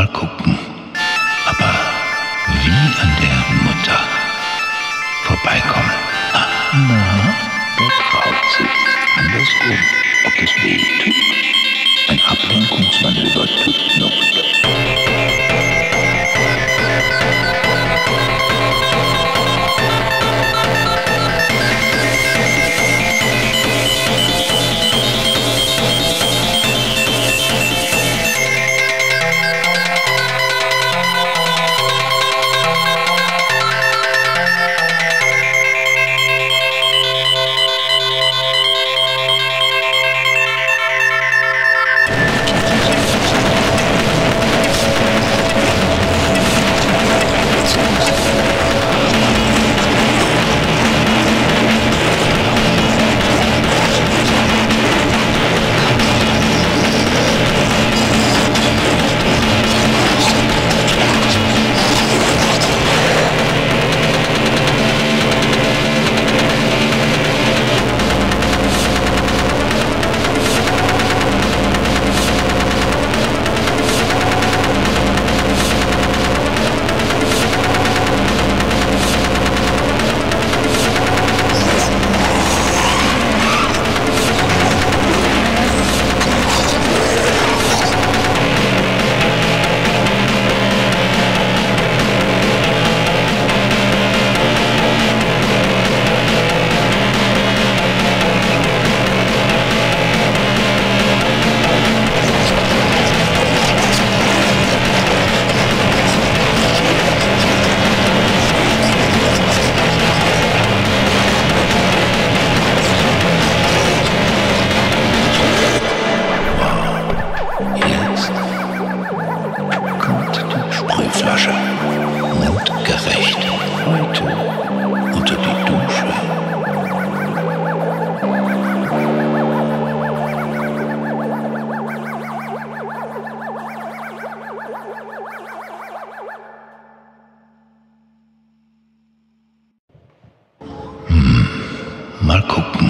mal gucken. Aber wie an der Mutter vorbeikommen? Ah, na, da traut sich. Andersrum, ob das weh tut. Ein Ablenkungsmanöver tut Mal gucken.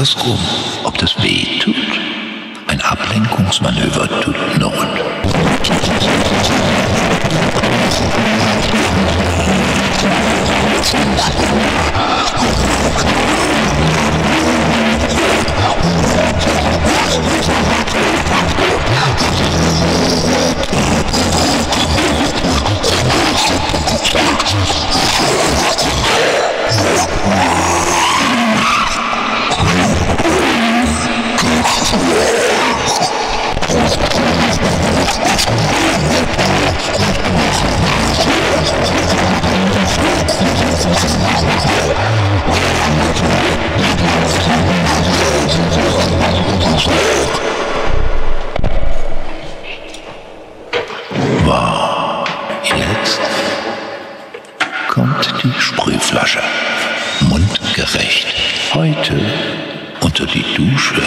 andersrum, ob das weh tut. Ein Ablenkungsmanöver tut Not. Sprühflasche. Mundgerecht. Heute unter die Dusche.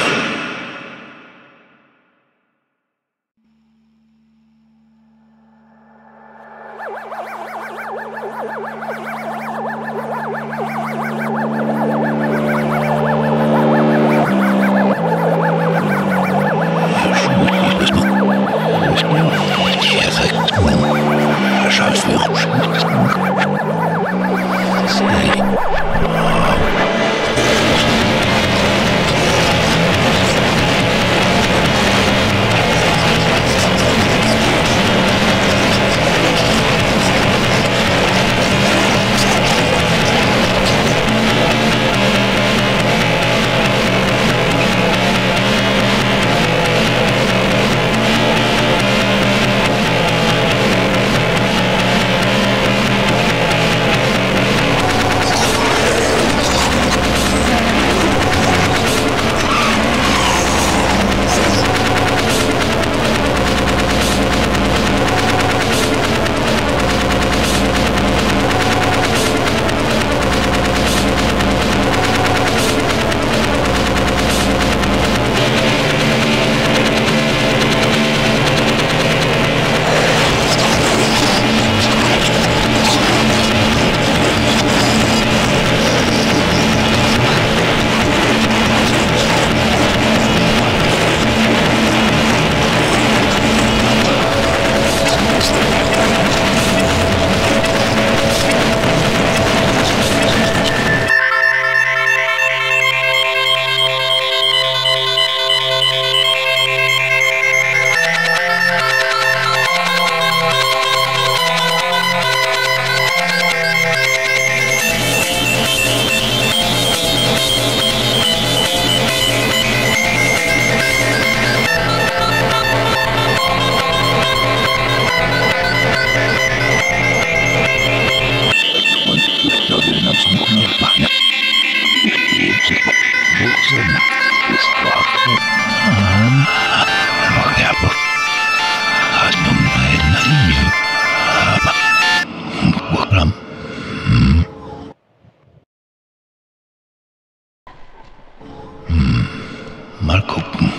Mal gucken.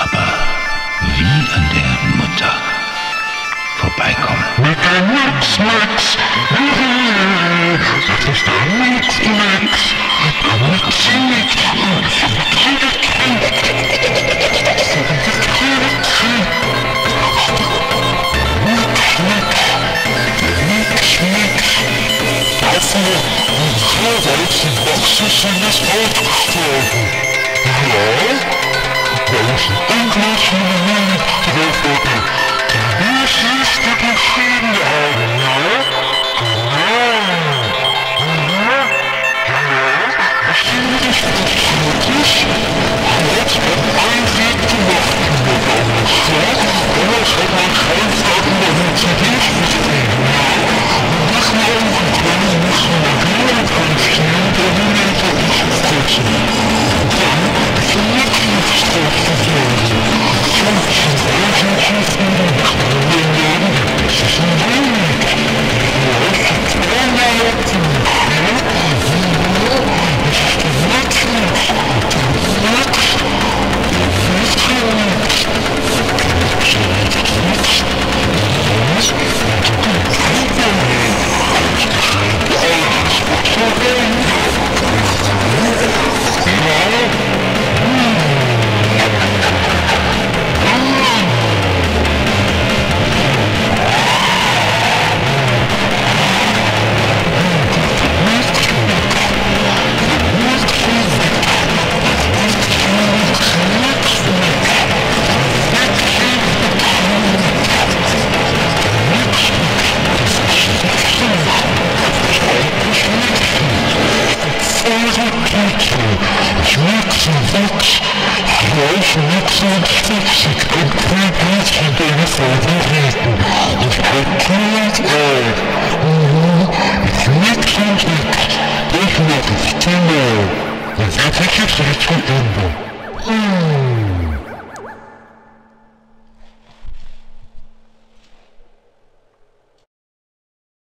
Aber wie an der Mutter vorbeikommen. Mit der Nix, nix. Das ist nix, nix. Boxes in this boat. much health nutrients that could prevent and benefit eaten. It could kill it all. It's not something that is not still there. And that is exactly in there.